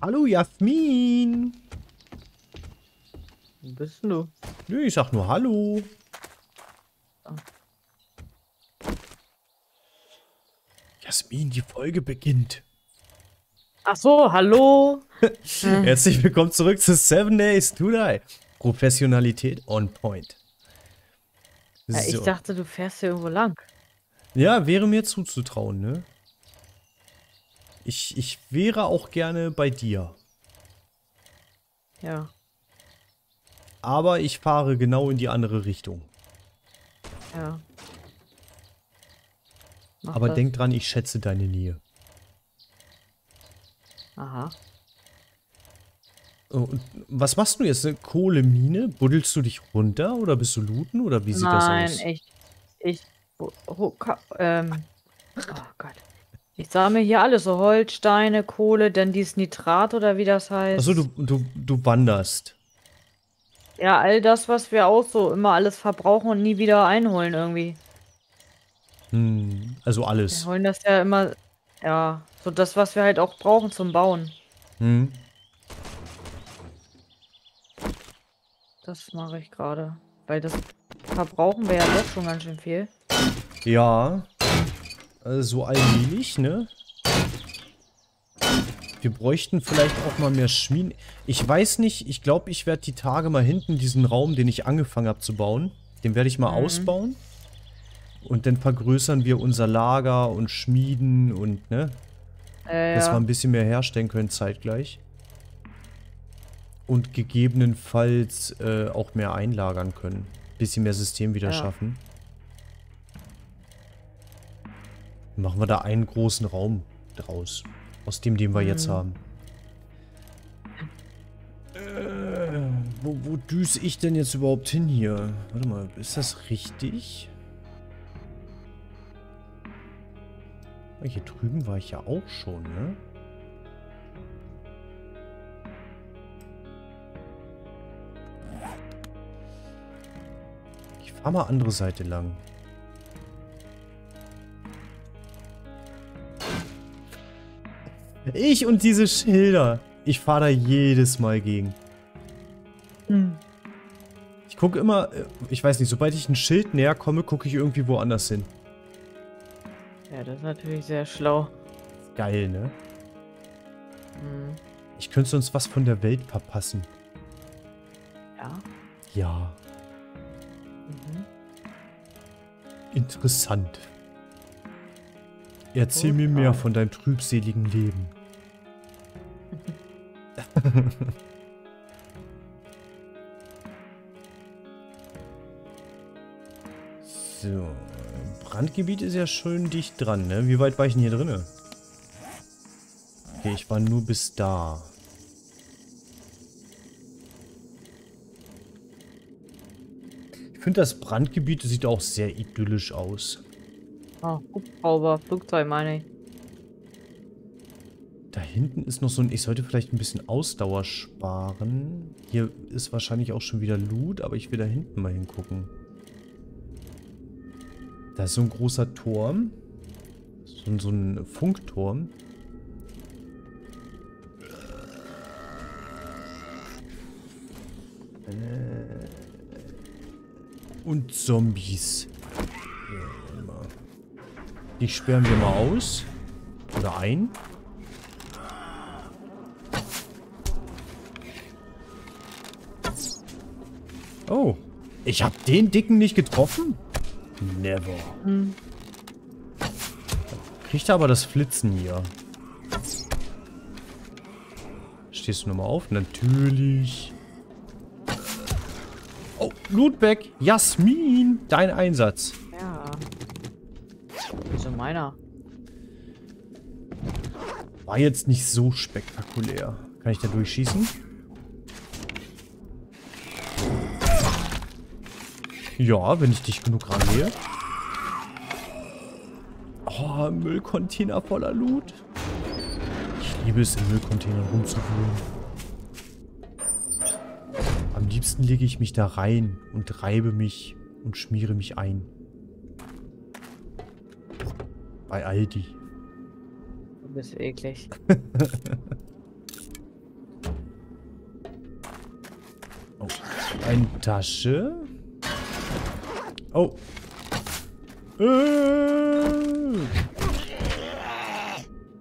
Hallo Jasmin. Wo bist denn du? Nö, ich sag nur Hallo. Jasmin, die Folge beginnt. Ach so, hallo. Herzlich willkommen zurück zu Seven Days to Die. Professionalität on point. Ja, ich So. dachte, du fährst hier irgendwo lang. Ja, wäre mir zuzutrauen, ne? Ich, ich wäre auch gerne bei dir. Ja. Aber ich fahre genau in die andere Richtung. Ja. Mach Aber das. denk dran, ich schätze deine Nähe. Aha. Oh, und was machst du jetzt? Eine Kohlemine? Buddelst du dich runter oder bist du looten oder wie sieht Nein, das aus? ich. Ich. ho- ka- ähm. Oh Gott. Ich sammle hier alles, so Holz, Steine, Kohle, denn dies Nitrat oder wie das heißt. Achso, du, du, du wanderst. Ja, all das, was wir auch so immer alles verbrauchen und nie wieder einholen irgendwie. Hm, also Wir alles. holen das ja immer. Ja, so das, was wir halt auch brauchen zum Bauen. Hm. Das mache ich gerade. Weil das verbrauchen wir ja doch schon ganz schön viel. Ja. Also so allmählich, ne? Wir bräuchten vielleicht auch mal mehr Schmieden. Ich weiß nicht, ich glaube, ich werde die Tage mal hinten diesen Raum, den ich angefangen habe zu bauen, den werde ich mal ausbauen. Und dann vergrößern wir unser Lager und Schmieden und, ne? Äh, Dass wir ja. ein bisschen mehr herstellen können zeitgleich. Und gegebenenfalls äh, auch mehr einlagern können. Bisschen mehr System wieder Ja. schaffen. Machen wir da einen großen Raum draus. Aus dem, den wir jetzt Mhm. haben. Äh, wo, wo düse ich denn jetzt überhaupt hin hier? Warte mal, ist das richtig? Ah, Hier drüben war ich ja auch schon, ne? Ich fahr mal andere Seite lang. Ich und diese Schilder. Ich fahre da jedes Mal gegen. Hm. Ich gucke immer, äh, ich weiß nicht, sobald ich ein Schild näher komme, gucke ich irgendwie woanders hin. Ja, das ist natürlich sehr schlau. Geil, ne? Hm. Ich könnte sonst was von der Welt verpassen. Ja. Ja, Mhm. interessant. Erzähl Gut, mir mehr von deinem trübseligen Leben. so, Brandgebiet ist ja schön dicht dran, ne? Wie weit war ich denn hier drinne? Okay, ich war nur bis da. Ich finde, das Brandgebiet sieht auch sehr idyllisch aus. Oh, Hubschrauber, Flugzeug meine ich. Da hinten ist noch so ein... Ich sollte vielleicht ein bisschen Ausdauer sparen. Hier ist wahrscheinlich auch schon wieder Loot, aber ich will da hinten mal hingucken. Da ist so ein großer Turm. So, ein- so ein Funkturm. Äh. Und Zombies. Die sperren wir mal aus. Oder ein. Oh. Ich habe den Dicken nicht getroffen? Never. Hm. Kriegt aber das Flitzen hier. Stehst du nochmal auf? Natürlich. Oh, Lootback. Jasmin. Dein Einsatz. Ja. Wieso meiner? War jetzt nicht so spektakulär. Kann ich da durchschießen? Ja, wenn ich dich genug rangehe. Oh, Müllcontainer voller Loot. Ich liebe es, in Müllcontainern rumzuwühlen. Am liebsten lege ich mich da rein und reibe mich und schmiere mich ein. Bei Aldi. Du bist eklig. oh, eine Tasche. Oh. Äh.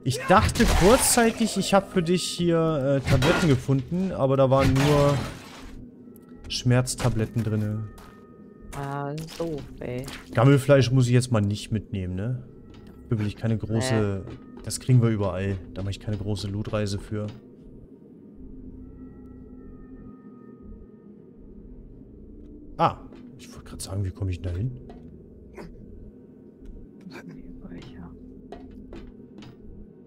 Ich dachte kurzzeitig, ich habe für dich hier äh, Tabletten gefunden, aber da waren nur Schmerztabletten drin. Ah, so, ey. Gammelfleisch muss ich jetzt mal nicht mitnehmen, ne? Da will ich keine große... Nee. Das kriegen wir überall. Da mache ich keine große Lootreise für. Ah, wollte gerade sagen, wie komme ich denn da hin?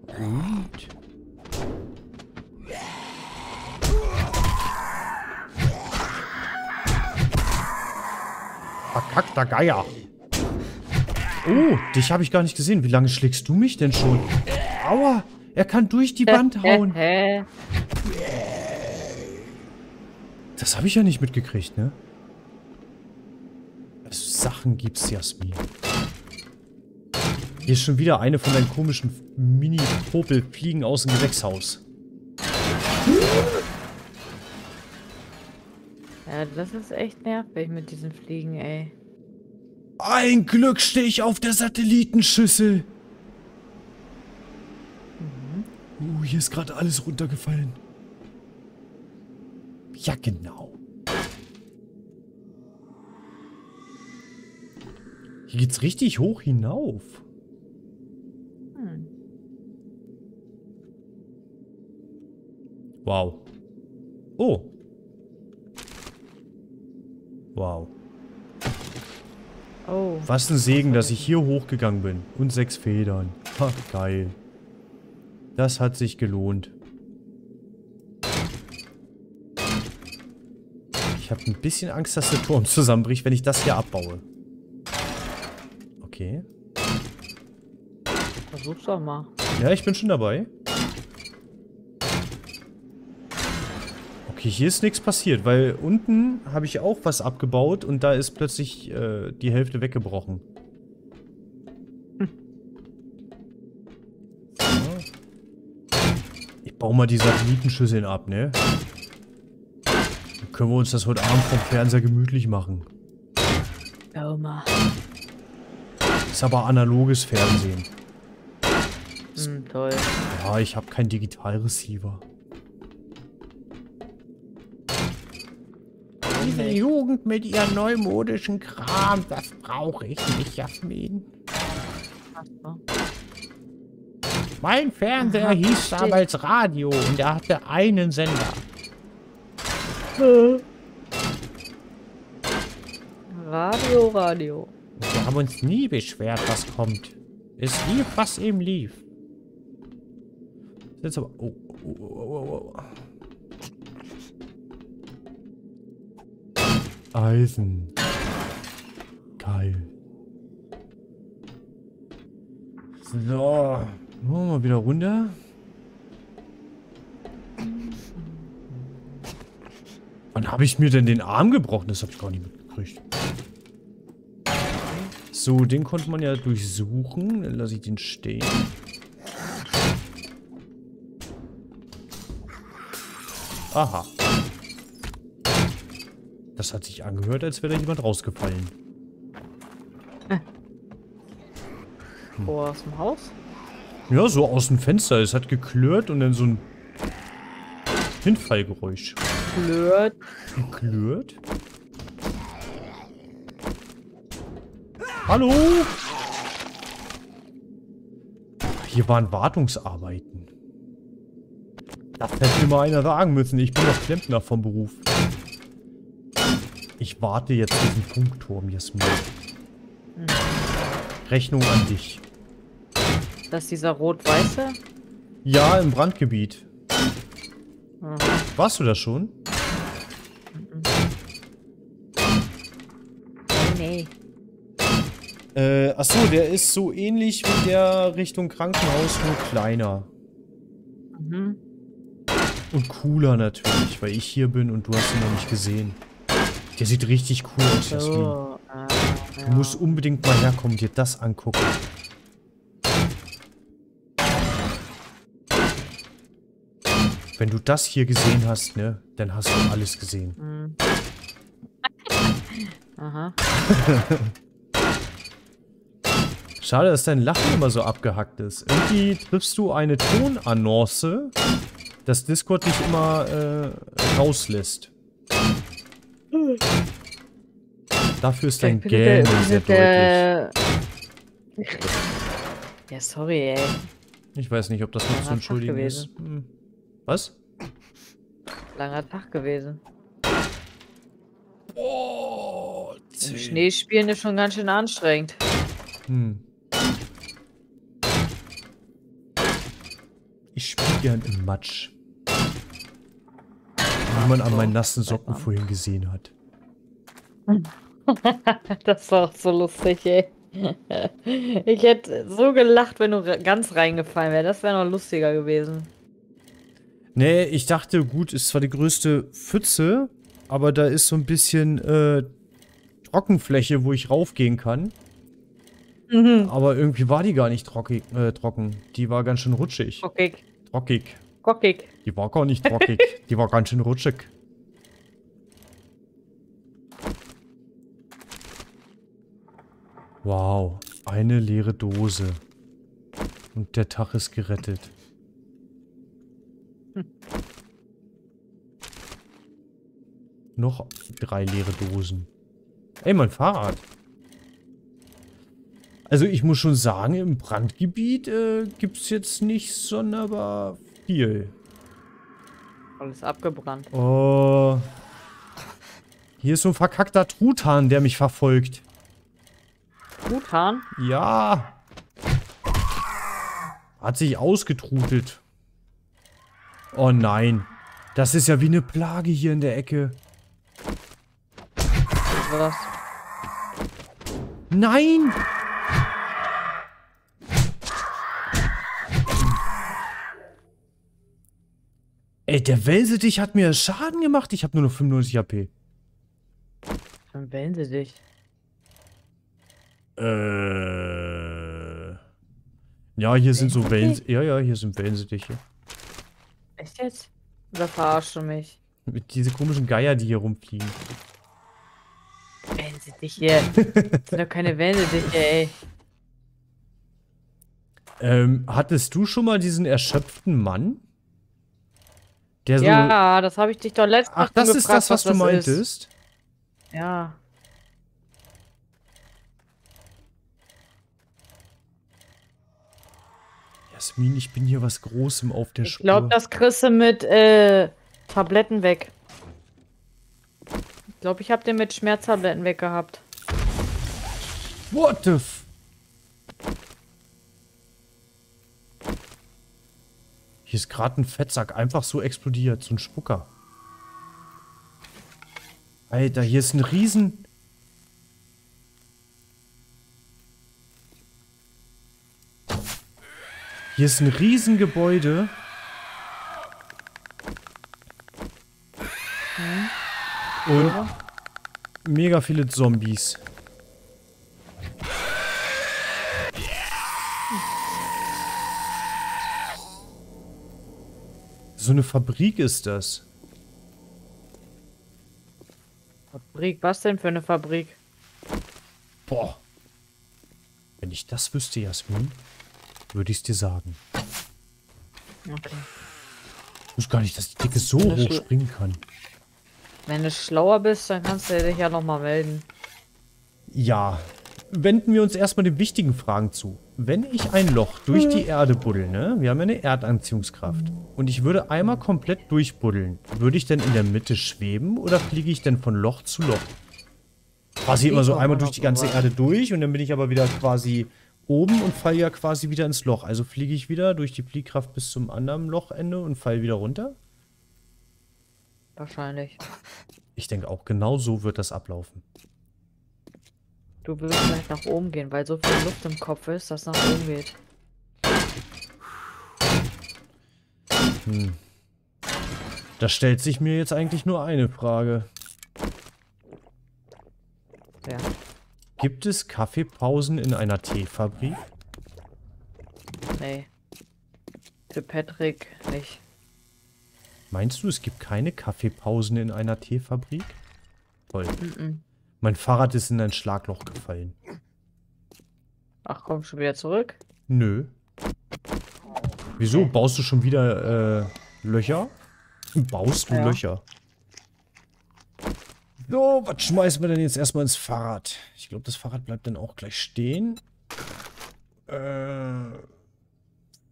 Gut. Verkackter Geier. Oh, dich habe ich gar nicht gesehen. Wie lange schlägst du mich denn schon? Aua, er kann durch die Wand hauen. Das habe ich ja nicht mitgekriegt, ne? Sachen gibt's, Jasmin. Hier ist schon wieder eine von deinen komischen Mini-Popel-Fliegen aus dem Gewächshaus. Ja, das ist echt nervig mit diesen Fliegen, ey. Ein Glück stehe ich auf der Satellitenschüssel. Mhm. Uh, hier ist gerade alles runtergefallen. Ja, genau. Hier geht's richtig hoch hinauf. Wow. Oh. Wow. Oh. Was ein Segen, dass ich hier hochgegangen bin. Und sechs Federn. Ha, geil. Das hat sich gelohnt. Ich habe ein bisschen Angst, dass der Turm zusammenbricht, wenn ich das hier abbaue. Okay. Versuch's doch mal. Ja, ich bin schon dabei. Okay, hier ist nichts passiert, weil unten habe ich auch was abgebaut und da ist plötzlich äh, die Hälfte weggebrochen. Hm. Ich baue mal die Satellitenschüsseln ab, ne? Dann können wir uns das heute Abend vom Fernseher gemütlich machen. Oh, mal. Ist aber analoges Fernsehen. Hm, toll. Ja, ich habe keinen Digitalreceiver. Diese Jugend mit ihrem neumodischen Kram, das brauche ich nicht, Jasmin. Mein Fernseher Aha, hieß damals Radio und er hatte einen Sender. Radio, Radio. Wir haben uns nie beschwert, was kommt. Es lief, was ihm lief. Jetzt aber... Oh, oh, oh, oh, oh. Eisen. Geil. So. Machen wir wieder runter. Wann habe ich mir denn den Arm gebrochen? Das habe ich gar nicht mitgekriegt. So, den konnte man ja durchsuchen. Dann lasse ich den stehen. Aha. Das hat sich angehört, als wäre da jemand rausgefallen. Äh. Wo, aus dem Haus? Ja, so aus dem Fenster. Es hat geklirrt und dann so ein Hinfallgeräusch. Klirrt. Geklirrt? Hallo? Hier waren Wartungsarbeiten. Das hätte mir mal einer sagen müssen. Ich bin doch Klempner vom Beruf. Ich warte jetzt diesen Funkturm, Jasmin. Hm. Rechnung an dich. Das ist dieser rot-weiße? Ja, im Brandgebiet. Mhm. Warst du da schon? Mhm. Nee. Äh, achso, der ist so ähnlich wie der Richtung Krankenhaus, nur kleiner. Mhm. Und cooler natürlich, weil ich hier bin und du hast ihn noch nicht gesehen. Der sieht richtig cool aus, Jasmin. So, äh, du musst unbedingt mal herkommen, dir das angucken. Wenn du das hier gesehen hast, ne, dann hast du alles gesehen. Mhm. Aha. Schade, dass dein Lachen immer so abgehackt ist. Irgendwie triffst du eine Tonannonce, dass Discord dich immer äh, rauslässt. Dafür ist dein findet sehr der- deutlich. der- Ja, sorry, ey. Ich weiß nicht, ob das noch zu entschuldigen ist. Hm. Was? Langer Tag gewesen. Oh, Schnee spielen ist schon ganz schön anstrengend. Hm. Ich spiele gern im Matsch. Wie man an meinen nassen Socken vorhin gesehen hat. Das war auch so lustig, ey. Ich hätte so gelacht, wenn du ganz reingefallen wärst. Das wäre noch lustiger gewesen. Nee, ich dachte, gut, ist zwar die größte Pfütze, aber da ist so ein bisschen äh, Trockenfläche, wo ich raufgehen kann. Mhm. Aber irgendwie war die gar nicht trockig, äh, trocken. Die war ganz schön rutschig. Kockig. Trockig. Kockig. Die war gar nicht trockig. die war ganz schön rutschig. Wow, eine leere Dose. Und der Tag ist gerettet. Noch drei leere Dosen. Ey, mein Fahrrad. Also ich muss schon sagen, im Brandgebiet äh, gibt es jetzt nicht sonderbar viel. Alles abgebrannt. Oh. Hier ist so ein verkackter Truthahn, der mich verfolgt. Truthahn? Ja. Hat sich ausgetrudelt. Oh nein. Das ist ja wie eine Plage hier in der Ecke. Was? Nein! Ey, der Welsedich hat mir Schaden gemacht. Ich habe nur noch 95 HP. Sie dich. Äh. Ja, hier sind so Wellen. Ja, ja, hier sind Wellensittiche. Echt jetzt? Oder verarschst du mich? Mit diese komischen Geier, die hier rumfliegen. Wählen sie dich hier. Das sind doch keine dich, ey. Ähm, hattest du schon mal diesen erschöpften Mann? Der so. Ja, das habe ich dich doch letztes Mal Ach, das schon ist gefragt, das, was du Ist. meintest? Ja. Jasmin, ich bin hier was Großem auf der Ich Spur. glaube, das kriegst du mit äh, Tabletten weg. Ich glaube, ich habe den mit Schmerztabletten weggehabt. What the f... Hier ist gerade ein Fettsack einfach so explodiert. So ein Spucker. Alter, hier ist ein Riesen... Hier ist ein Riesengebäude. Und mega viele Zombies. So eine Fabrik ist das. Fabrik, was denn für eine Fabrik? Boah. Wenn ich das wüsste, Jasmin, würde ich es dir sagen. Okay. Ich wusste gar nicht, dass die Dicke so hoch springen kann. Wenn du schlauer bist, dann kannst du dich ja nochmal melden. Ja. Wenden wir uns erstmal den wichtigen Fragen zu. Wenn ich ein Loch durch die Erde buddel, ne? Wir haben ja eine Erdanziehungskraft. Und ich würde einmal komplett durchbuddeln. Würde ich denn in der Mitte schweben oder fliege ich denn von Loch zu Loch? Quasi immer so einmal durch die ganze. Erde durch und dann bin ich aber wieder quasi oben und falle ja quasi wieder ins Loch. Also fliege ich wieder durch die Fliehkraft bis zum anderen Lochende und falle wieder runter? Wahrscheinlich. Ich denke auch, genau so wird das ablaufen. Du willst vielleicht nach oben gehen, weil so viel Luft im Kopf ist, dass nach oben geht. Da stellt sich mir jetzt eigentlich nur eine Frage. Ja. Gibt es Kaffeepausen in einer Teefabrik? Nee. Für Patrick nicht. Meinst du, es gibt keine Kaffeepausen in einer Teefabrik? Toll. Mhm. Mein Fahrrad ist in ein Schlagloch gefallen. Ach, komm schon wieder zurück? Nö. Wieso? Baust du schon wieder äh, Löcher? Baust du Ja. Löcher? So, was schmeißen wir denn jetzt erstmal ins Fahrrad? Ich glaube, das Fahrrad bleibt dann auch gleich stehen. Äh,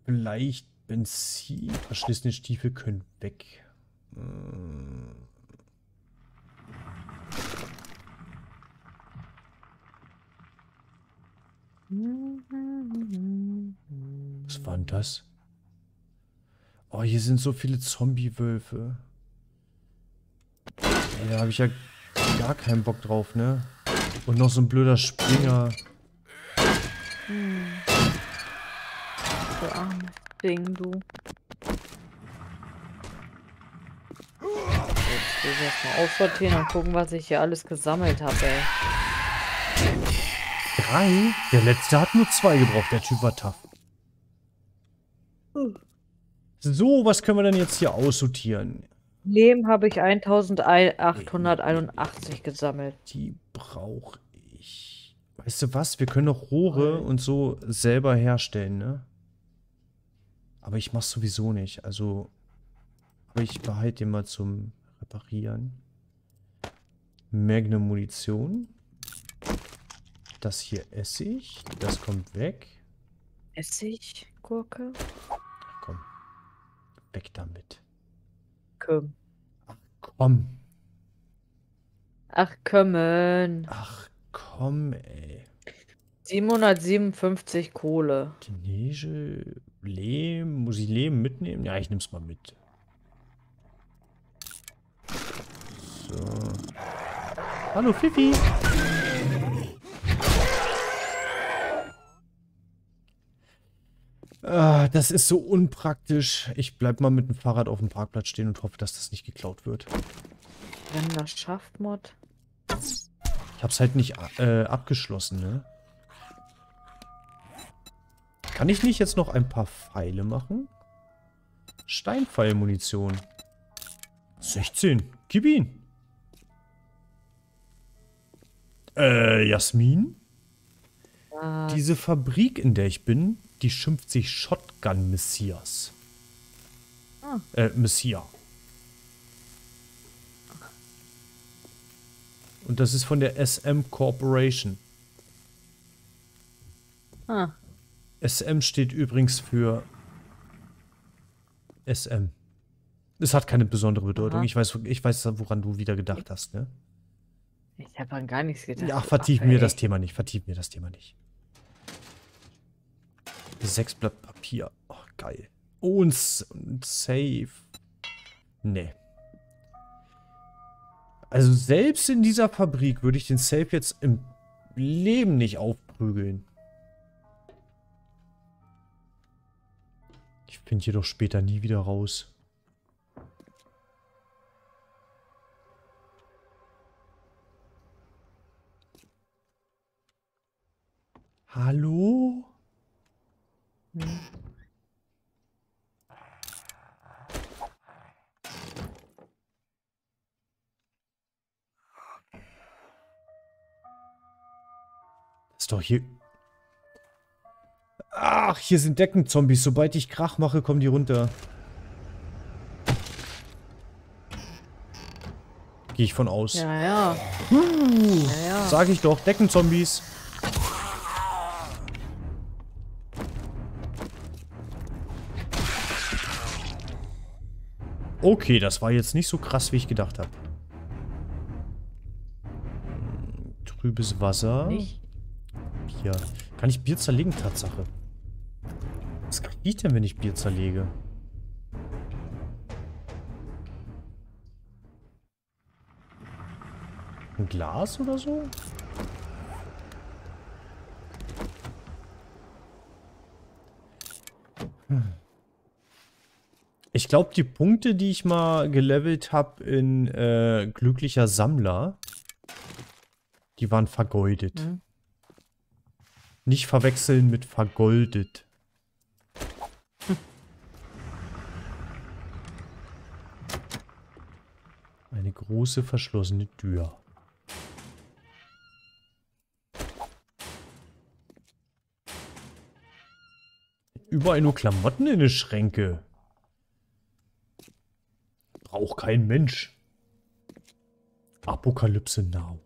vielleicht Benzin. Verschlissene Stiefel können weg. Äh, was war denn das? Oh, hier sind so viele Zombie-Wölfe. Da habe ich ja gar keinen Bock drauf, ne? Und noch so ein blöder Springer. Du armes Ding, du. Jetzt will ich erstmal aussortieren und gucken, was ich hier alles gesammelt habe, ey. Drei? Der letzte hat nur zwei gebraucht. Der Typ war tough. So, was können wir denn jetzt hier aussortieren? Lehm habe ich 1881 gesammelt. Die brauche ich. Weißt du was? Wir können doch Rohre und so selber herstellen, ne? Aber ich mach's sowieso nicht. Also, aber ich behalte den mal zum Reparieren. Magnum Munition. Das hier Essig. Das kommt weg. Essig, Gurke. Komm. Weg damit. Komm. Komm. Ach, kommen. Ach, komm, ey. 757 Kohle. Tinege, Lehm. Muss ich Lehm mitnehmen? Ja, ich nehm's mal mit. So. Hallo, Fifi. Ah, das ist so unpraktisch. Ich bleib mal mit dem Fahrrad auf dem Parkplatz stehen und hoffe, dass das nicht geklaut wird. Wenn das schafft, Mod. Ich hab's halt nicht äh, abgeschlossen, ne? Kann ich nicht jetzt noch ein paar Pfeile machen? Steinpfeilmunition. 16. Gib ihn. Äh, Jasmin? Ah, Diese Fabrik, in der ich bin, die schimpft sich Shotgun Messias. Ah. Äh, Messiah. Und das ist von der SM Corporation. ah, SM steht übrigens für SM. Es hat keine besondere Bedeutung. Aha. Ich weiß, ich weiß, woran du wieder gedacht hast, ne? ich habe an gar nichts gedacht. Ja, du vertiefen Affe, wir ey. das Thema nicht. Vertiefen wir das Thema nicht. Sechs Blatt Papier. Oh, geil. S- ein Safe. Nee. Also selbst in dieser Fabrik würde ich den Safe jetzt im Leben nicht aufprügeln. Ich finde jedoch später nie wieder raus. Hallo? Hm. Ist doch hier... Ach, hier sind Deckenzombies. Sobald ich Krach mache, kommen die runter. Gehe ich von aus. Ja, ja. Ja, ja. Sag ich doch, Deckenzombies. Okay, das war jetzt nicht so krass, wie ich gedacht habe. Trübes Wasser. Nicht? Bier. Kann ich Bier zerlegen? Tatsache. Was kriege ich denn, wenn ich Bier zerlege? Ein Glas oder so? Ich glaube, die Punkte, die ich mal gelevelt habe in äh, Glücklicher Sammler, die waren vergeudet. Mhm. Nicht verwechseln mit vergoldet. Hm. Eine große verschlossene Tür. Überall nur Klamotten in den Schränke. Braucht kein Mensch. Apokalypse Now.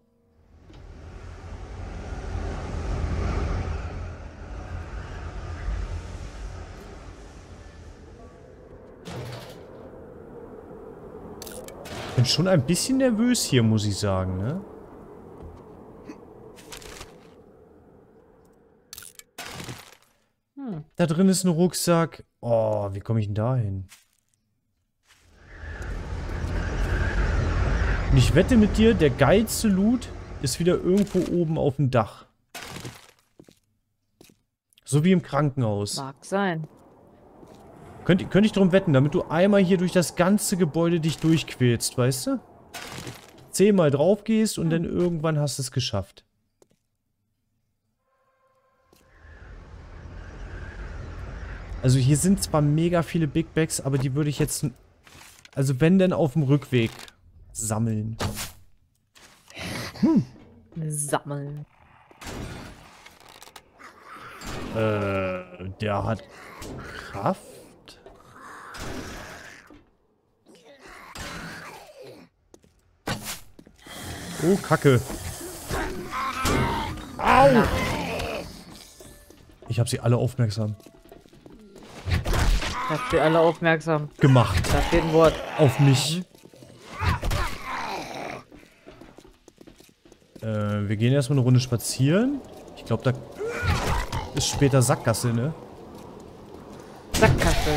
Bin schon ein bisschen nervös hier, muss ich sagen, ne? Hm. Da drin ist ein Rucksack. Oh, wie komme ich denn da hin? Und ich wette mit dir, der geilste Loot ist wieder irgendwo oben auf dem Dach. So wie im Krankenhaus. Mag sein. Könnte könnt ich darum wetten, damit du einmal hier durch das ganze Gebäude dich durchquälst, weißt du? Zehnmal drauf gehst und dann irgendwann hast du es geschafft. Also hier sind zwar mega viele Big Bags, aber die würde ich jetzt... Also wenn denn auf dem Rückweg sammeln. Hm. Sammeln. Äh, der hat Kraft? Oh, Kacke. Au! Ich habe sie alle aufmerksam. Ich hab sie alle aufmerksam. Gemacht. Da steht ein Wort. Auf mich. Äh, wir gehen erstmal eine Runde spazieren. Ich glaube, da ist später Sackgasse, ne? Sackgasse.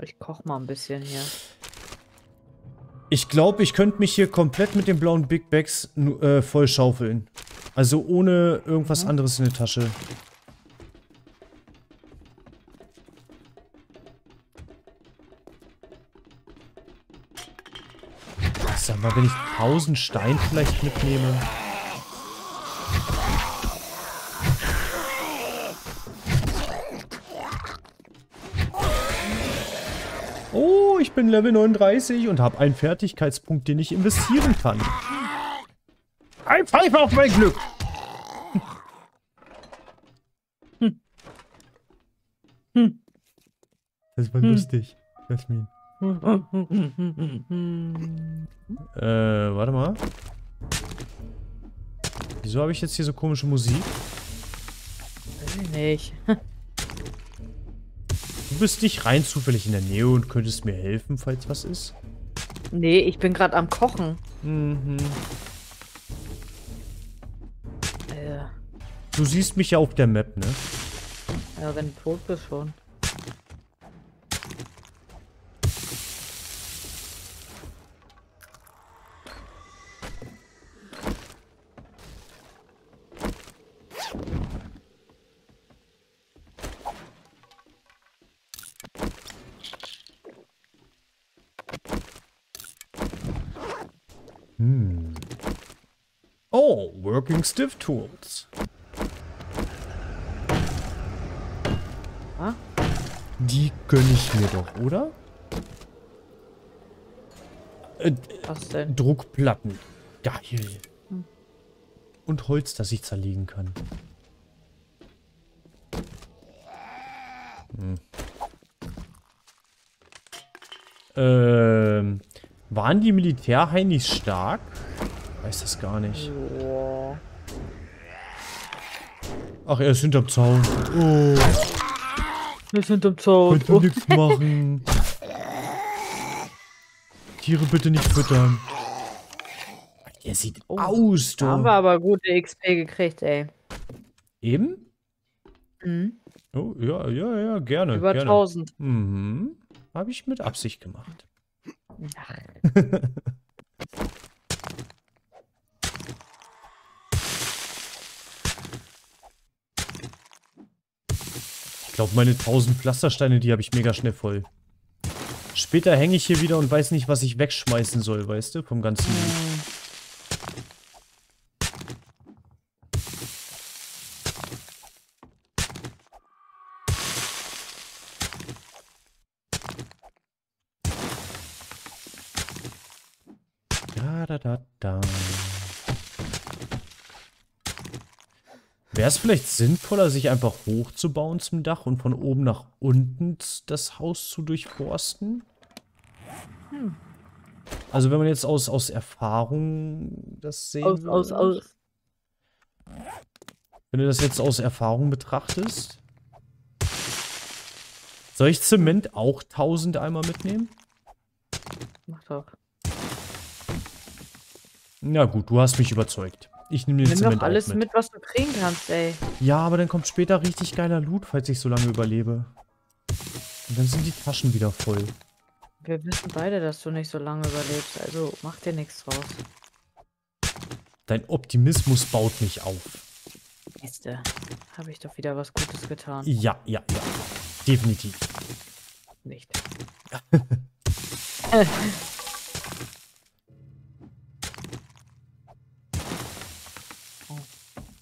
Ich koch mal ein bisschen hier. Ich glaube, ich könnte mich hier komplett mit den blauen Big Bags äh, voll schaufeln. Also ohne irgendwas mhm. anderes in der Tasche. Mal, wenn ich 1000 Stein vielleicht mitnehme. Oh, ich bin Level 39 und habe einen Fertigkeitspunkt, den ich investieren kann. Ein Pfeife auf mein Glück! Hm. Hm. Das war hm. lustig, Jasmin. Äh, warte mal. Wieso habe ich jetzt hier so komische Musik? Weiß ich nicht. Du bist nicht rein zufällig in der Nähe und könntest mir helfen, falls was ist? Nee, ich bin gerade am Kochen. Mhm. Äh. Du siehst mich ja auf der Map, ne? Ja, wenn du tot bist schon. Working Stiff Tools. Ah? Die gönne ich mir doch, oder? Äh, Was denn? Druckplatten. Geil. Hm. Und Holz, das ich zerlegen kann. Hm. Ähm, waren die Militärheinis stark? Weiß das gar nicht. Ach, er ist hinterm Zaun. Oh. Er ist hinterm Zaun. Könnt ihr oh. nichts machen. Tiere bitte nicht füttern. Er sieht oh, aus, du. Haben wir aber gute XP gekriegt, ey. Eben? Mhm. Oh, ja, ja, ja, gerne. Über gerne. 1000. Mhm. Habe ich mit Absicht gemacht. glaube, meine 1000 Pflastersteine, die habe ich mega schnell voll. Später hänge ich hier wieder und weiß nicht, was ich wegschmeißen soll, weißt du? Vom ganzen Loot. da, da, da. Wäre es vielleicht sinnvoller, sich einfach hochzubauen zum Dach und von oben nach unten das Haus zu durchforsten? Hm. Also wenn man jetzt aus, aus Erfahrung das sehen Aus, aus, aus. Wenn du das jetzt aus Erfahrung betrachtest. Soll ich Zement auch 1000 Eimer mitnehmen? Mach doch. Na gut, du hast mich überzeugt. Ich nehme den Nimm Zement doch alles mit. mit. was du kriegen kannst, ey. Ja, aber dann kommt später richtig geiler Loot, falls ich so lange überlebe. Und dann sind die Taschen wieder voll. Wir wissen beide, dass du nicht so lange überlebst, also mach dir nichts draus. Dein Optimismus baut mich auf. Nächste. Habe ich doch wieder was Gutes getan. Ja, ja, ja. Definitiv. Nicht.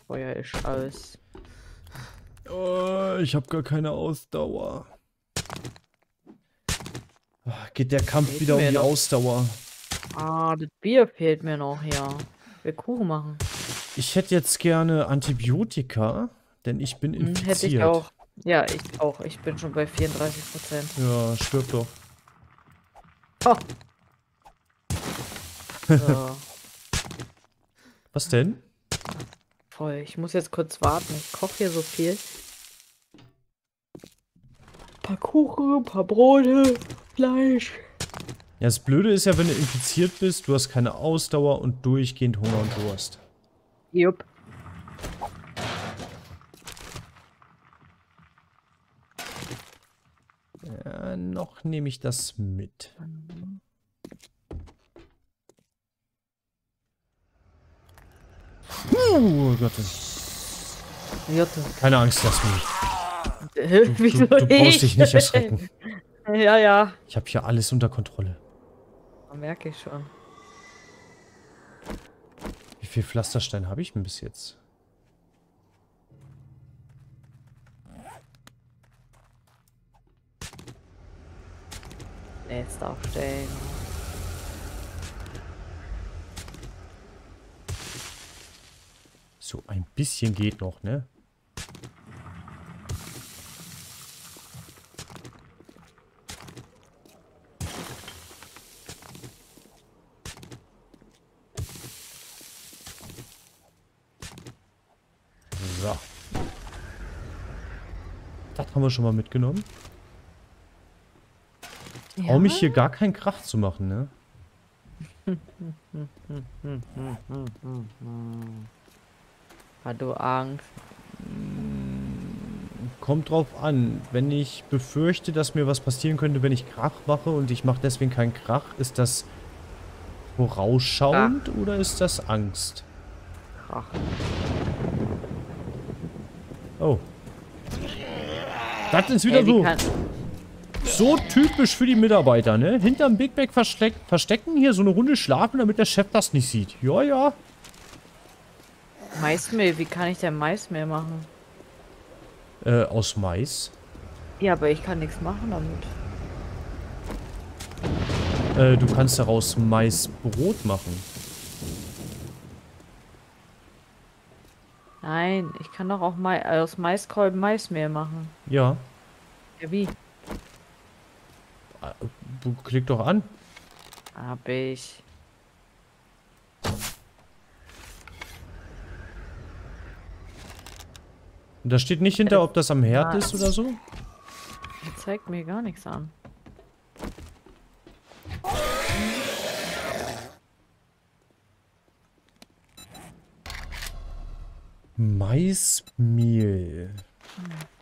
Feuer ist aus. Oh, ich habe gar keine Ausdauer. Ah, Geht der Kampf Fehlt wieder um die doch. Ausdauer. Ah, das Bier fehlt mir noch, ja. Wir Kuchen machen. Ich hätte jetzt gerne Antibiotika, denn ich bin Hm, infiziert. hätte ich auch. Ja, ich auch. Ich bin schon bei 34 Prozent. Ja, stirb doch. Oh. So, Was denn? Voll. Ich muss jetzt kurz warten. Ich koche hier so viel. paar Kuchen, paar Brote, Fleisch. Ja, das Blöde ist ja, wenn du infiziert bist, du hast keine Ausdauer und durchgehend Hunger und Durst. Jupp. Ja, noch nehme ich das mit. Oh Gott. Jotte. Keine Angst, Jasmin. Du, Wieso du, du brauchst ich? dich nicht erschrecken. Ja, ja. Ich habe hier alles unter Kontrolle. Merke ich schon. Wie viel Pflasterstein habe ich denn bis jetzt? Jetzt aufstellen. So, ein bisschen geht noch, ne? So. Das haben wir schon mal mitgenommen. Trau mich hier gar keinen Krach zu machen, ne? Hat du Angst? Kommt drauf an. Wenn ich befürchte, dass mir was passieren könnte, wenn ich Krach mache und ich mache deswegen keinen Krach, ist das vorausschauend oder ist das Angst? Krach. Oh. Das ist wieder Ey, so, so typisch für die Mitarbeiter, ne? Hinterm Big Bag versteck, verstecken, hier so eine Runde schlafen, damit der Chef das nicht sieht. Ja, ja. Maismehl, wie kann ich denn Maismehl machen? Äh, aus Mais. Ja, aber ich kann nichts machen damit. Äh, du kannst daraus Maisbrot machen. Nein, ich kann doch auch Mai aus Maiskolben Maismehl machen. Ja. Ja, wie? Äh, Du klick doch an. Hab ich. Und da steht nicht hinter, ob das am Herd ist oder so. Er zeigt mir gar nichts an. Maismehl.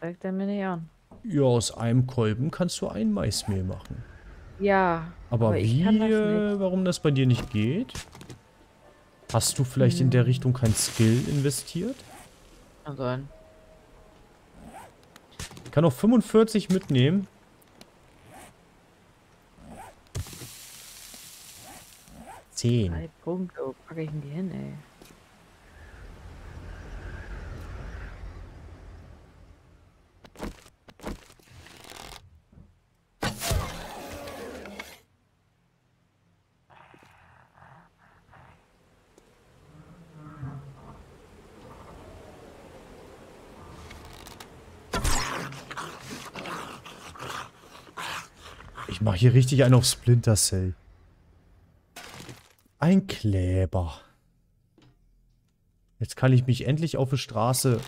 Zeigt er mir nicht an. Ja, aus einem Kolben kannst du ein Maismehl machen. Ja. Aber, Aber wie, das äh, warum das bei dir nicht geht? Hast du vielleicht in Hm. der Richtung kein Skill investiert? Kann sein. Kann auch 45 mitnehmen. Zehn. Drei Punkte. Wo packe ich denn die hin, ey? Mache hier richtig einen auf Splinter Cell. Ein Kleber. Jetzt kann ich mich endlich auf der Straße...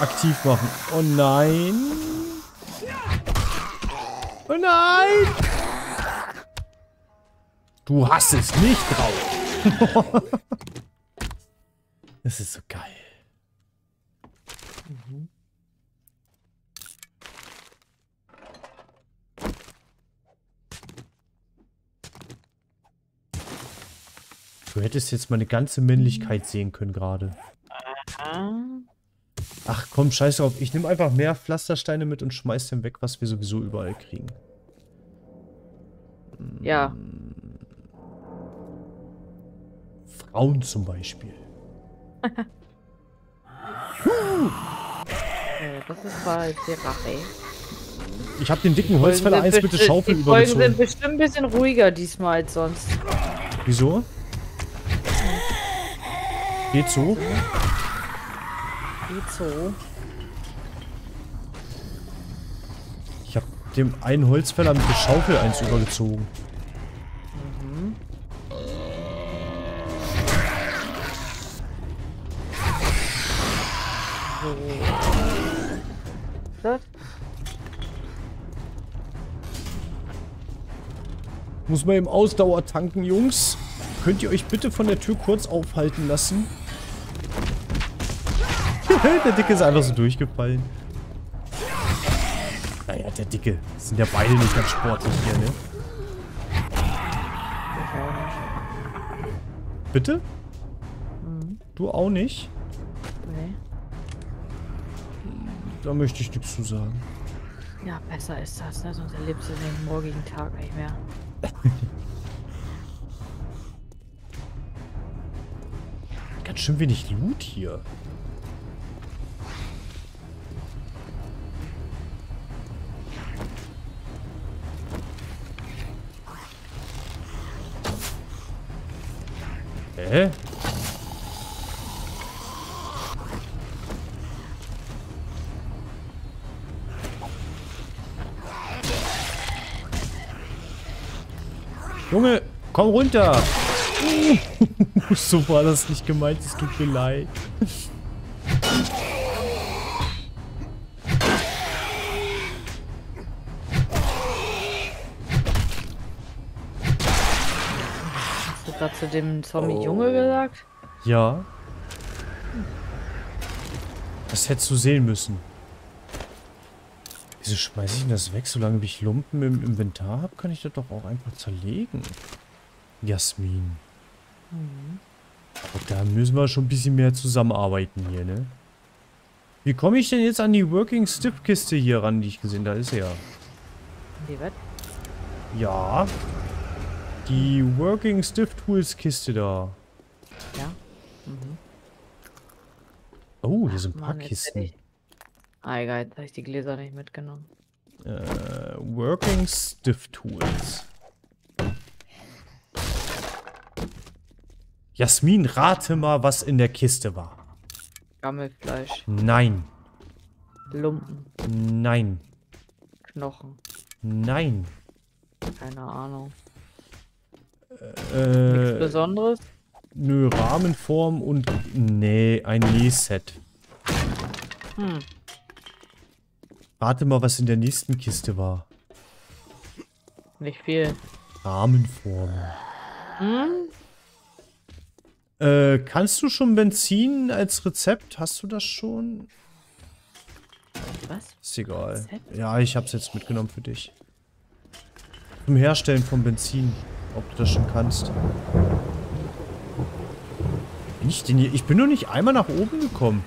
aktiv machen. Oh nein. Oh nein. Du hast es nicht drauf. das ist so geil. Mhm. Du hättest jetzt meine ganze Männlichkeit sehen können gerade. Ach komm, scheiß drauf. Ich nehme einfach mehr Pflastersteine mit und schmeiß den weg, was wir sowieso überall kriegen. Ja. Frauen zum Beispiel. Das ist bald die Rache. Ich habe den dicken Holzfäller 1 mit der Schaufel die übergezogen. Die Folgen sind bestimmt ein bisschen ruhiger diesmal als sonst. Wieso? Geht so? Geht so. Ich habe dem einen Holzfäller mit der Schaufel eins übergezogen. Muss man im Ausdauer tanken, Jungs. Könnt ihr euch bitte von der Tür kurz aufhalten lassen? der Dicke ist einfach so durchgefallen. Naja, der Dicke. Das sind ja beide nicht ganz sportlich hier, ne? Bitte? Mhm. Du auch nicht? Nee. Da möchte ich nichts zu sagen. Ja, besser ist das, ne? Sonst erlebst du den morgigen Tag nicht mehr. Ganz schön wenig Loot hier. Komm runter. so war das nicht gemeint, es tut mir leid. Hast du gerade zu dem Zombie-Junge oh. gesagt? Ja. Das hättest du sehen müssen. Wieso schmeiße ich denn das weg? Solange ich Lumpen im Inventar habe, kann ich das doch auch einfach zerlegen. Jasmin. Mhm. Aber da müssen wir schon ein bisschen mehr zusammenarbeiten hier, ne? Wie komme ich denn jetzt an die Working Stiff Kiste hier ran, die ich gesehen habe? Da ist ja. Die was? Ja. Die Working Stiff Tools Kiste da. Ja. Mhm. Oh, hier sind ein paar Mann, Kisten. Ah, egal, jetzt habe ich die Gläser nicht mitgenommen. Äh, Working Stiff Tools. Jasmin, rate mal, was in der Kiste war. Gammelfleisch. Nein. Lumpen. Nein. Knochen. Nein. Keine Ahnung. Äh, Nichts Besonderes? Nö, Rahmenform und... Nee, ein Nähset. Hm. Rate mal, was in der nächsten Kiste war. Nicht viel. Rahmenform. Hm? Äh, kannst du schon Benzin als Rezept? Hast du das schon? Was? Ist egal. Rezept? Ja, ich hab's jetzt mitgenommen für dich. Zum Herstellen von Benzin. Ob du das schon kannst. Bin ich denn hier? Ich bin nur nicht einmal nach oben gekommen.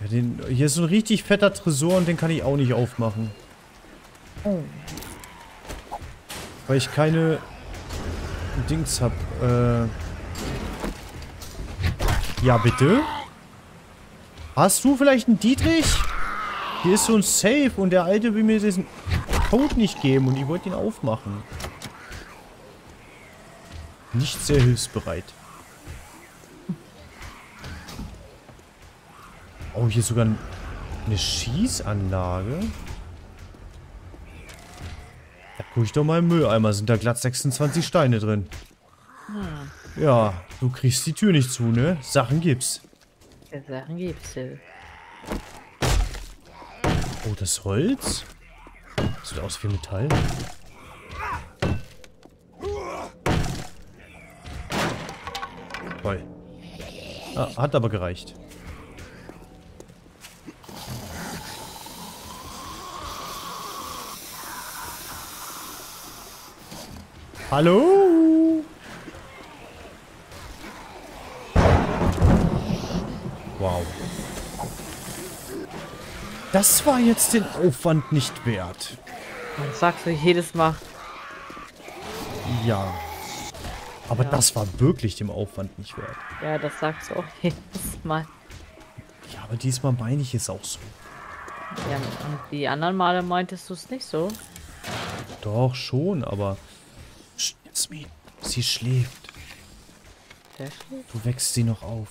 Ja, den, hier ist so ein richtig fetter Tresor und den kann ich auch nicht aufmachen. Oh. Weil ich keine Dings hab. Äh ja, bitte? Hast du vielleicht einen Dietrich? Hier ist so ein Safe und der Alte will mir diesen Code nicht geben und ich wollte ihn aufmachen. nicht sehr hilfsbereit. Oh, hier ist sogar eine Schießanlage. Guck ich doch mal im Mülleimer. Sind da glatt 26 Steine drin. Ja, du kriegst die Tür nicht zu, ne? Sachen gibt's. Ja, Sachen gibt's. Ja. Oh, das Holz? Das sieht aus wie Metall. Toll. Ah, hat aber gereicht. Hallo? Wow. Das war jetzt den Aufwand nicht wert. Das sagst du jedes Mal. Ja. Aber ja. das war wirklich dem Aufwand nicht wert. Ja, das sagst du auch jedes Mal. Ja, aber diesmal meine ich es auch so. Ja, und die anderen Male meintest du es nicht so? Doch, schon, aber sie schläft. Du wächst sie noch auf.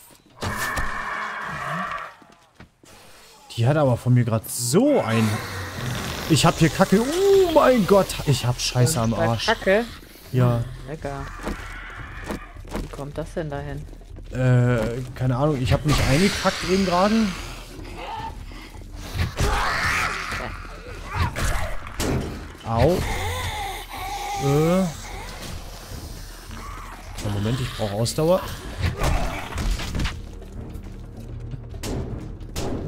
Die hat aber von mir gerade so ein... Ich hab hier Kacke. Oh mein Gott, ich hab Scheiße am Arsch. Kacke? Ja. Lecker. Wie kommt das denn dahin? Äh, keine Ahnung. Ich hab mich eingekackt eben gerade. Au. Äh. Brauche Ausdauer.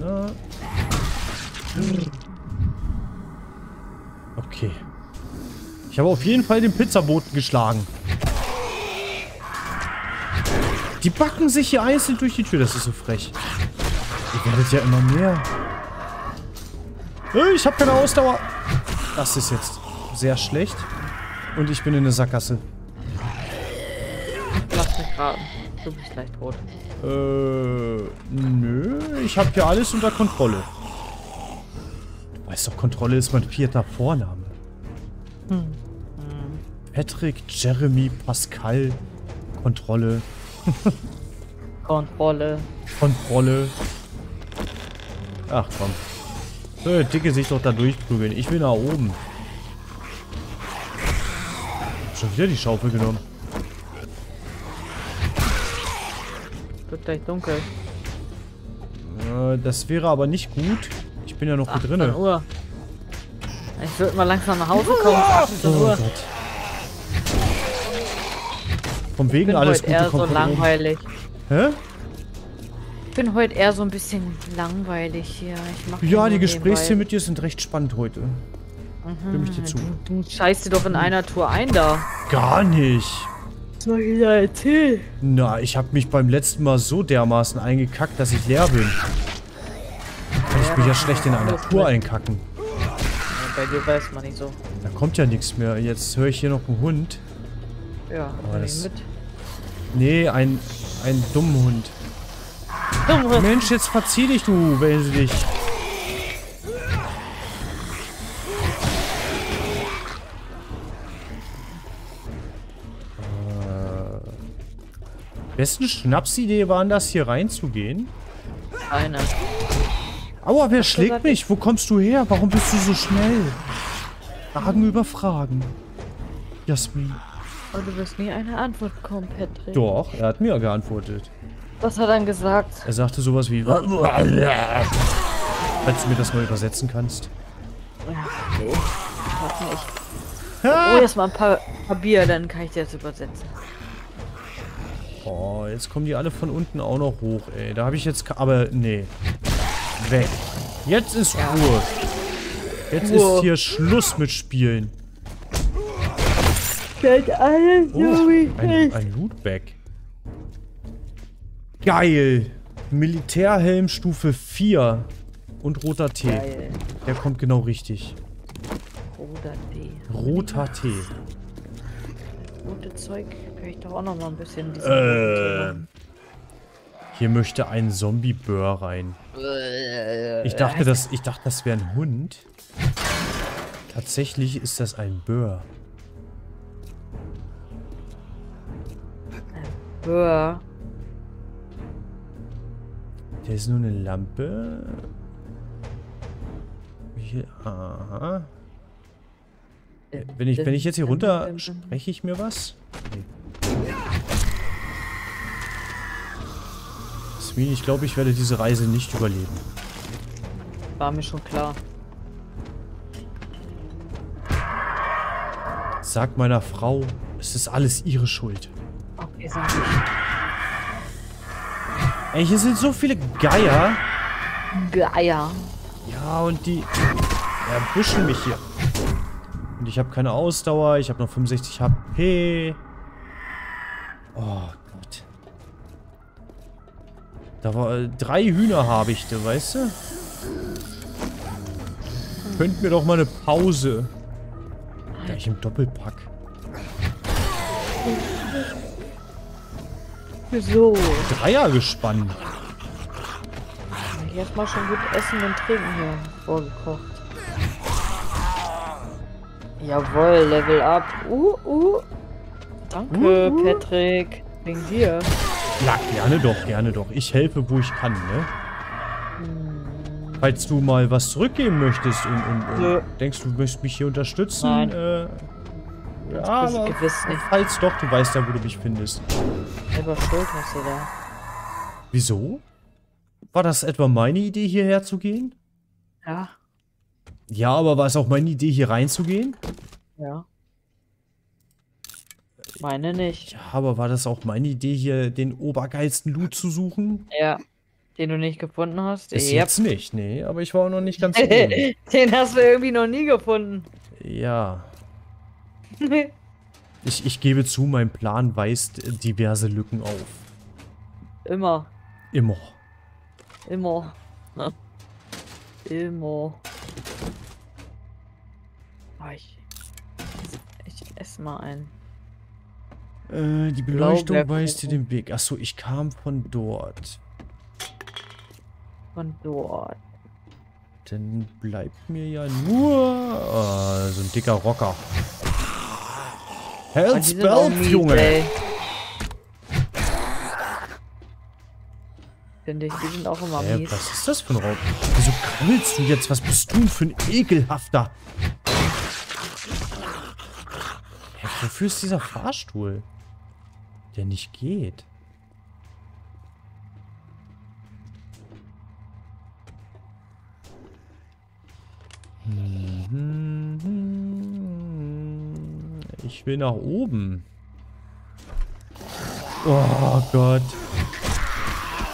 Ja. Okay. Ich habe auf jeden Fall den Pizzaboten geschlagen. Die backen sich hier einzeln durch die Tür. Das ist so frech. Ihr werdet ja immer mehr. Ich habe keine Ausdauer. Das ist jetzt sehr schlecht. Und ich bin in der Sackgasse begraben. Du bist gleich tot. Äh, nö. Ich habe hier alles unter Kontrolle. Du weißt doch, Kontrolle ist mein vierter Vorname. Hm. Hm. Patrick, Jeremy, Pascal. Kontrolle. Kontrolle. Kontrolle. Ach komm. So, Dicke sich doch da durchprügeln. Ich will nach oben. Schon wieder die Schaufel genommen. Gleich dunkel. Äh, das wäre aber nicht gut. Ich bin ja noch hier drinnen. Uhr. Ich würde mal langsam nach Hause kommen. 18 oh Uhr. Gott. Vom wegen alles Gute eher so langweilig. Hä? Ich bin heute eher so ein bisschen langweilig hier. ja, die Gesprächsthemen mit dir sind recht spannend heute. Mhm. Stimme ich dir zu. Du, du scheißt dir doch in einer Tour ein da. Gar nicht soll ich da erzählen? Na, ich habe mich beim letzten Mal so dermaßen eingekackt, dass ich leer bin. Kann ich mich ja schlecht in eine Tour einkacken. Ja, bei dir weiß man nicht so. Da kommt ja nichts mehr. Jetzt höre ich hier noch einen Hund. Ja, aber das... mit. Nee, ein, ein dummen Hund. Dumm Mensch, jetzt verzieh dich, du, wenn sie dich. Wessen Schnapsidee waren das, hier reinzugehen? Eine. Aua, wer schlägt mich? Wo kommst du her? Warum bist du so schnell? Fragen über Fragen. Jasmin. Aber du wirst nie eine Antwort bekommen, Patrick. Doch, er hat mir geantwortet. Was hat er dann gesagt? Er sagte sowas wie... Falls du mir das mal übersetzen kannst. Ja, okay. Warte nicht. Oh, jetzt mal ein paar, paar Bier, dann kann ich dir das übersetzen. Oh, jetzt kommen die alle von unten auch noch hoch, ey. Da habe ich jetzt... Aber, nee. Weg. Jetzt ist. Ruhe. Jetzt ist hier Schluss mit Spielen. Fällt alles oh, ein, ein Lootbag. Geil. Militärhelm Stufe 4. Und roter Tee. Geil. Der kommt genau richtig. Roter Tee. Roter Tee. Rote Zeug ich doch auch noch mal ein bisschen äh, Hier möchte ein Zombie-Bör rein. Ich dachte, das, ich dachte, das wäre ein Hund. Tatsächlich ist das ein Bör. höher. Der ist nur eine Lampe. Hier, aha. Wenn ich, wenn ich jetzt hier runter, spreche ich mir was? Jasmin, ich glaube, ich werde diese Reise nicht überleben. War mir schon klar. Sag meiner Frau, es ist alles ihre Schuld. Okay, sag ich. Ey, hier sind so viele Geier. Geier. Ja, und die erwischen mich hier. Und ich habe keine Ausdauer, ich habe noch 65 HP. Oh Gott. Da war äh, drei Hühner habe ich, da, weißt du? Könnt mir doch mal eine Pause. Gleich im Doppelpack. Wieso? Dreier gespannt. Ich erstmal schon gut essen und trinken hier vorgekocht. Jawohl, Level up. Uh, uh. Danke, Uh, uh. Patrick. Wegen dir. Ja, gerne doch, gerne doch. Ich helfe, wo ich kann, ne? Falls du mal was zurückgeben möchtest und, und, und Nö. denkst, du möchtest mich hier unterstützen, Nein. äh, ja, aber gewiss nicht. falls doch, du weißt ja, wo du mich findest. Selber schuld hast du da. Wieso? War das etwa meine Idee, hierher zu gehen? Ja. Ja, aber war es auch meine Idee, hier reinzugehen? Ja. Meine nicht. Ja, aber war das auch meine Idee, hier den obergeilsten Loot zu suchen? Ja. Den du nicht gefunden hast? Bis Yep. jetzt nicht, nee, aber ich war auch noch nicht ganz oben. Den hast du irgendwie noch nie gefunden. Ja, ich, ich gebe zu, mein Plan weist diverse Lücken auf. Immer. Immer. Immer. Ne? Immer. Ah, ich, ich esse mal ein. Äh, die Beleuchtung Blaubeerkuchen. weist dir den Weg. Achso, ich kam von dort. Von dort. Dann bleibt mir ja nur... Ah, so ein dicker Rocker. Die Hell's sind auch Bells, mies, Junge! ey. Finde ich, die sind auch immer Hä, mies. was ist das für ein Raum? Wieso krabbelst du jetzt? Was bist du für ein ekelhafter? Hä, wofür ist dieser Fahrstuhl? Der nicht geht. Ich will nach oben. Oh Gott.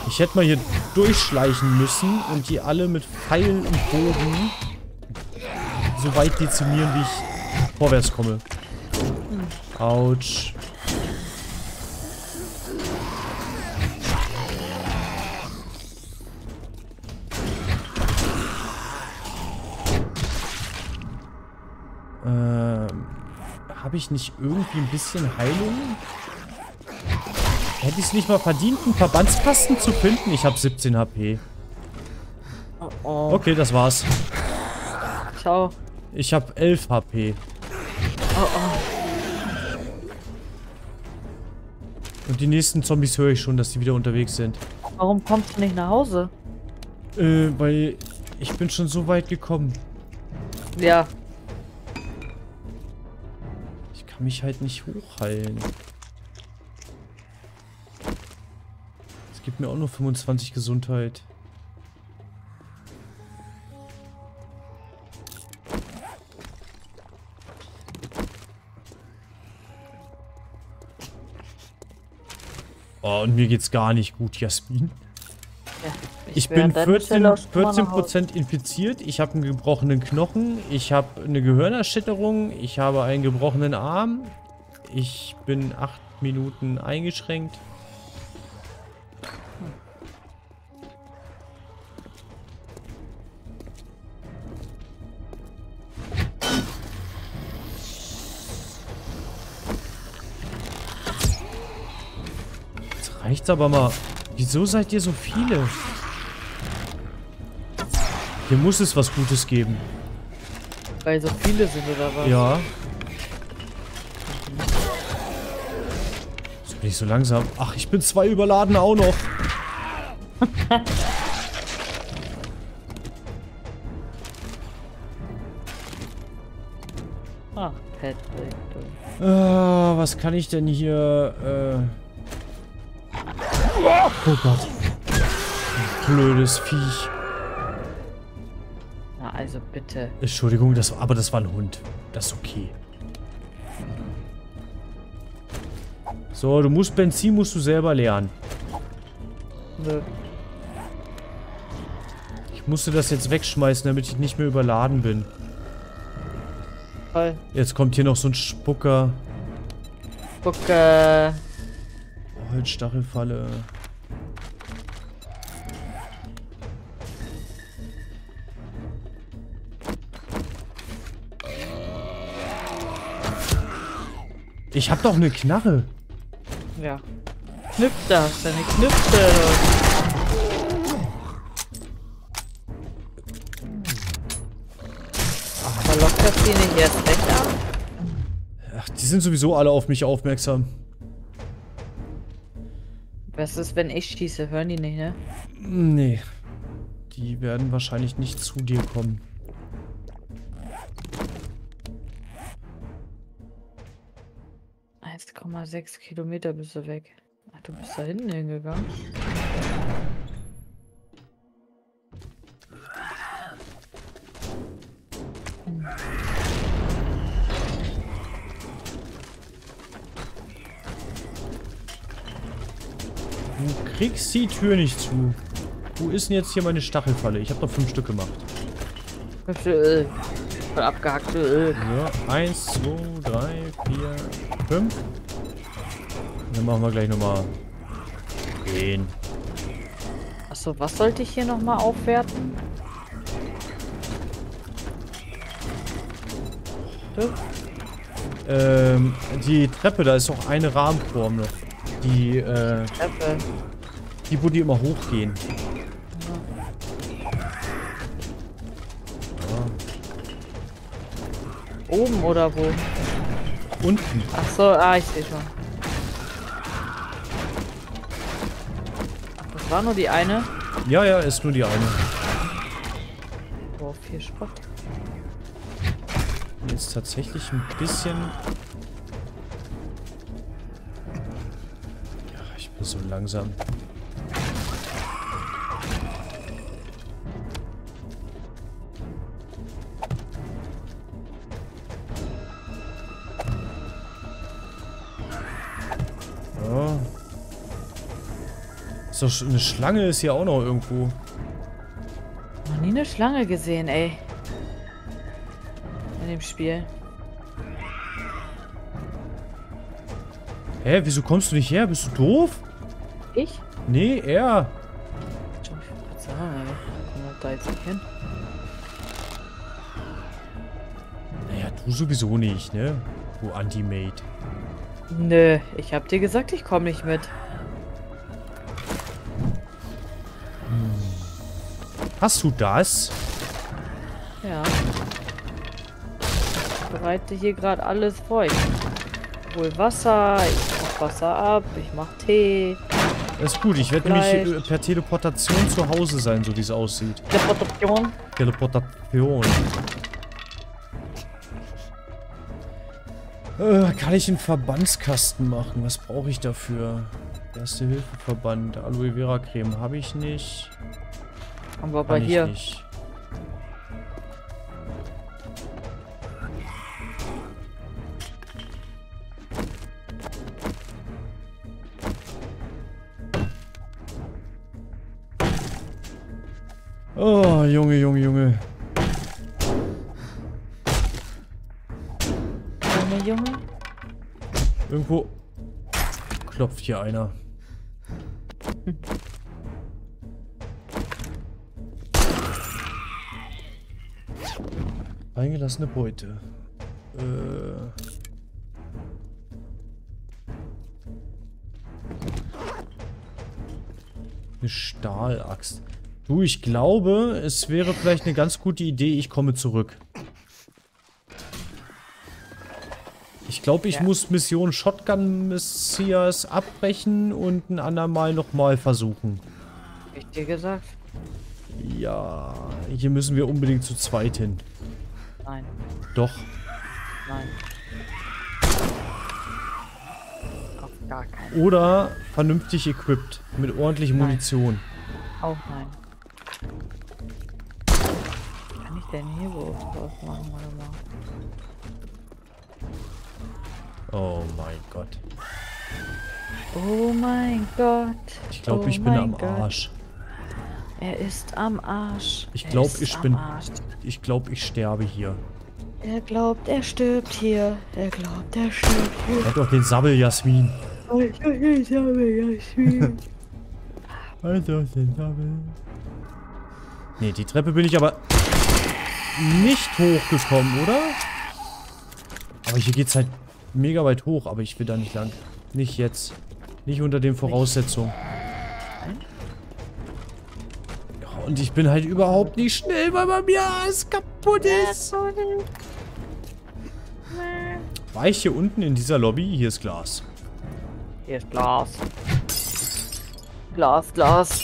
Ich hätte mal hier durchschleichen müssen und die alle mit Pfeil und Bogen so weit dezimieren, wie ich vorwärts komme. Autsch. Habe ich nicht irgendwie ein bisschen Heilung? Hätte ich es nicht mal verdient, einen Verbandskasten zu finden? Ich habe 17 HP. Oh, oh. Okay, das war's. Ciao. Ich habe 11 HP. Oh. Und die nächsten Zombies höre ich schon, dass die wieder unterwegs sind. Warum kommst du nicht nach Hause? Äh, weil ich bin schon so weit gekommen. Ja. Kann mich halt nicht hochheilen. Es gibt mir auch nur 25 Gesundheit. Oh, und mir geht's gar nicht gut, Jasmin. Ich bin deiner 14, Stelle auch schon mal nach Hause. 14% infiziert, ich habe einen gebrochenen Knochen, ich habe eine Gehirnerschütterung, ich habe einen gebrochenen Arm, ich bin 8 Minuten eingeschränkt. Jetzt reicht's aber mal. Wieso seid ihr so viele? Hier muss es was Gutes geben. Weil so viele sind oder was? Ja. So bin ich so langsam. Ach, ich bin zwei überladen auch noch. Ach, Patrick. Ah, was kann ich denn hier, äh... Oh Gott. Blödes Viech. Also bitte. Entschuldigung, das, aber das war ein Hund. Das ist okay. So, du musst Benzin musst du selber leeren. Nö. Ich musste das jetzt wegschmeißen, damit ich nicht mehr überladen bin. Toll. Jetzt kommt hier noch so ein Spucker. Gucke. Oh, Ich hab doch eine Knarre. Ja. Knüpft das, deine Knüpfte. Aber lockt das die nicht erst recht ab? Ach, die sind sowieso alle auf mich aufmerksam. Was ist, wenn ich schieße? Hören die nicht, ne? Nee. Die werden wahrscheinlich nicht zu dir kommen. Sechs Kilometer bist du weg. Ach, du bist da hinten hingegangen. Du kriegst die Tür nicht zu. Wo ist denn jetzt hier meine Stachelfalle? Ich habe doch fünf Stück gemacht. Hübsche Öl. Voll abgehackte Öl. So, eins, zwei, drei, vier, fünf. Dann machen wir gleich nochmal den. Achso, was sollte ich hier nochmal aufwerten? Du? Ähm, die Treppe, da ist noch eine Rahmenform noch. Die, äh, Treppe. die, wo die immer hochgehen. Oben oder wo? Unten. Achso, ah, ich sehe schon. War nur die eine. Ja, ja, ist nur die eine. Boah, viel Schrott. Jetzt tatsächlich ein bisschen... Ja, ich bin so langsam. Ist doch eine Schlange ist hier auch noch irgendwo. Noch nie eine Schlange gesehen, ey. In dem Spiel. Hä, wieso kommst du nicht her? Bist du doof? Ich? Nee, er. Ich wollte sagen, ey. Komm halt da jetzt nicht hin. Naja, du sowieso nicht, ne? Du Anti-Mate. Nö, ich hab dir gesagt, ich komme nicht mit. Hast du das? Ja. Ich bereite hier gerade alles vor. Ich hol Wasser, ich mach Wasser ab, ich mach Tee. Das ist gut. Ich werde nämlich äh, per Teleportation zu Hause sein, so wie es aussieht. Teleportation. Teleportation. Äh, kann ich einen Verbandskasten machen? Was brauche ich dafür? Erste Hilfe Verband. Aloe Vera Creme habe ich nicht. Haben wir aber hier. nicht. Oh, Junge, Junge, Junge. Junge, Junge. Irgendwo klopft hier einer. Eingelassene Beute. Äh. Eine Stahlaxt. Du, ich glaube, es wäre vielleicht eine ganz gute Idee, ich komme zurück. Ich glaube, ich Ja. muss Mission Shotgun Messias abbrechen und ein andermal nochmal versuchen. Hab ich dir gesagt? Ja, hier müssen wir unbedingt zu zweit hin. Nein, Doch. nein. Auf gar keinen Oder vernünftig equipped. Mit ordentlich Munition. Auch nein. Kann ich denn hier wo draus machen? Warte mal. Oh mein Gott. Oh mein Gott. Ich glaube, oh ich bin am Gott. Arsch. Er ist am Arsch. Ich glaub, ist ich bin- Arsch. Ich glaube, ich sterbe hier. Er glaubt, er stirbt hier. Er glaubt, er stirbt hier. Hat doch den Sabbel, Jasmin. Oh, ich ich habe Jasmin. Halt doch den Sabbel. Nee, die Treppe bin ich aber nicht hochgekommen, oder? Aber hier geht's halt mega weit hoch, aber ich will da nicht lang. Nicht jetzt. Nicht unter den Voraussetzungen. Und ich bin halt überhaupt nicht schnell, weil bei mir alles kaputt ist. War ich hier unten in dieser Lobby? Hier ist Glas. Hier ist Glas. Glas, Glas.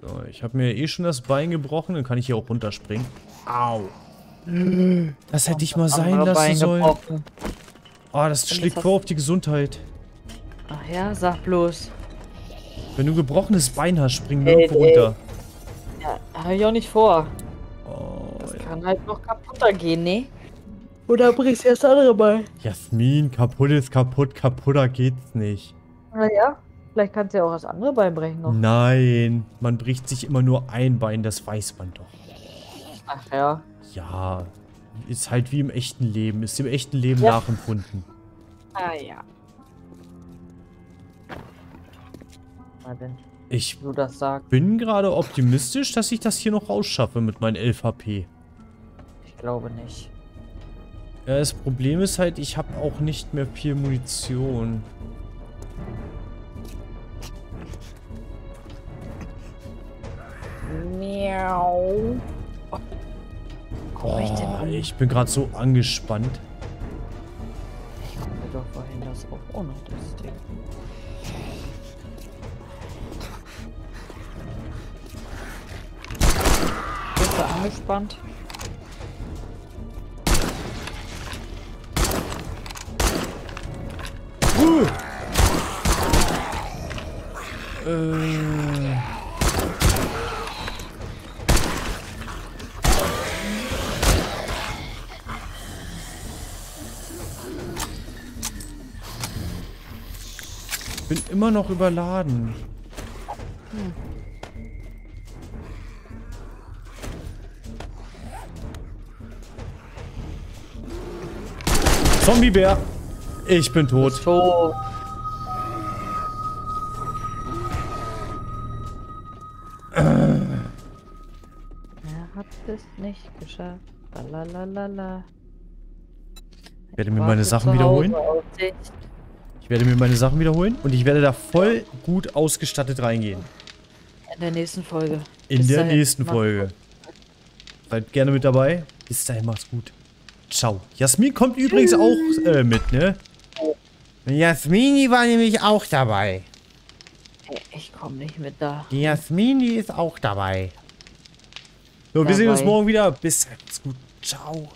So, ich habe mir eh schon das Bein gebrochen, dann kann ich hier auch runterspringen. Au. Das hätte ich mal sein lassen Bein sollen. gebrochen. Oh, das schlägt vor auf die Gesundheit. Ach ja, sag bloß. Wenn du ein gebrochenes Bein hast, spring nirgendwo ey. runter. Ja, hab ich auch nicht vor. Oh, Das ja. kann halt noch kaputter gehen, ne? Oder brichst du das andere Bein? Jasmin, kaputt ist kaputt, kaputter geht's nicht. Naja, vielleicht kannst du ja auch das andere Bein brechen noch. Nein, man bricht sich immer nur ein Bein, das weiß man doch. Ach ja. Ja, ist halt wie im echten Leben, ist im echten Leben Ja. nachempfunden. Ah ja. Ich du das sagst. bin gerade optimistisch, dass ich das hier noch rausschaffe mit meinen 11 HP. Ich glaube nicht. Ja, das Problem ist halt, ich habe auch nicht mehr viel Munition. Miau. Oh, ich bin gerade so angespannt. Du angespannt? Äh. Bin immer noch überladen. Zombiebär. Ich bin tot. So. Er hat es nicht geschafft. Lalalala. Ich werde mir meine Sachen wiederholen. Ich werde mir meine Sachen wiederholen und ich werde da voll gut ausgestattet reingehen. In der nächsten Folge. In Bis der dahin. nächsten Folge. Seid gerne mit dabei. Bis dahin, macht's gut. Ciao. Jasmin kommt übrigens auch äh, mit, ne? Jasmini war nämlich auch dabei. Ich komme nicht mit da. Die Jasmini ist auch dabei. So, wir sehen uns morgen wieder. Bis dann. Macht's gut. Ciao.